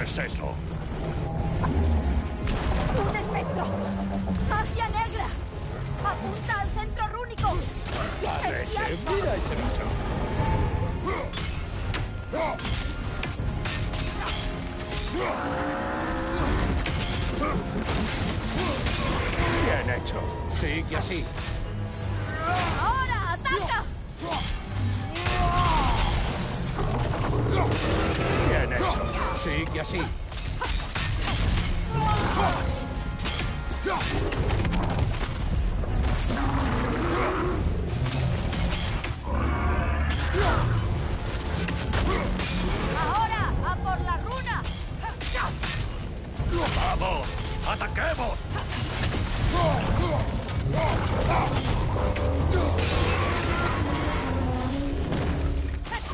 ¿Qué es eso? ¡Un espectro! ¡Magia negra! ¡Apunta al centro rúnico! ¡La. ¡Mira ese bicho! Bien hecho. Sigue así. ¡Ahora! ¡Ataca! Hecho. Sigue así. ¡Ahora! ¡A por la runa! ¡Vamos! ¡Ataquemos!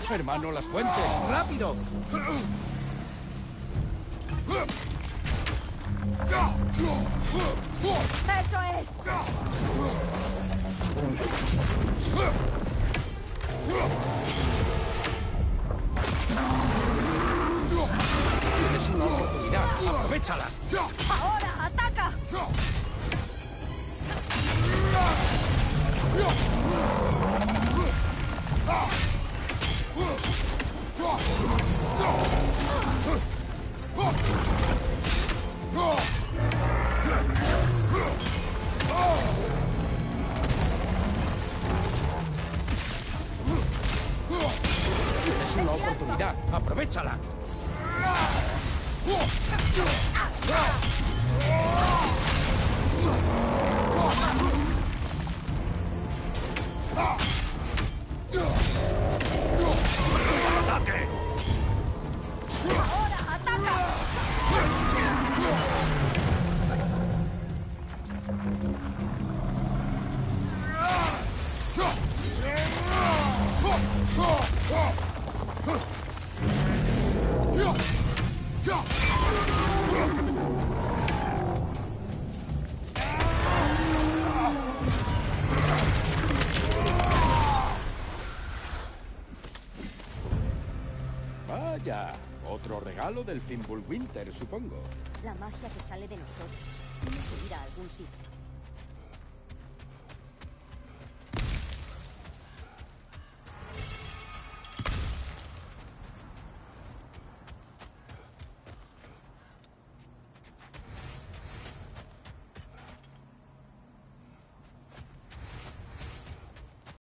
Hermano, las fuentes, rápido. ¡Eso es! Una oportunidad. Aprovechala. ¡Ahora! ¡Ataca! Tienes una oportunidad. Aprovechala. Vaya, otro regalo del Fimbulwinter, supongo. La magia que sale de nosotros que ir a algún sitio.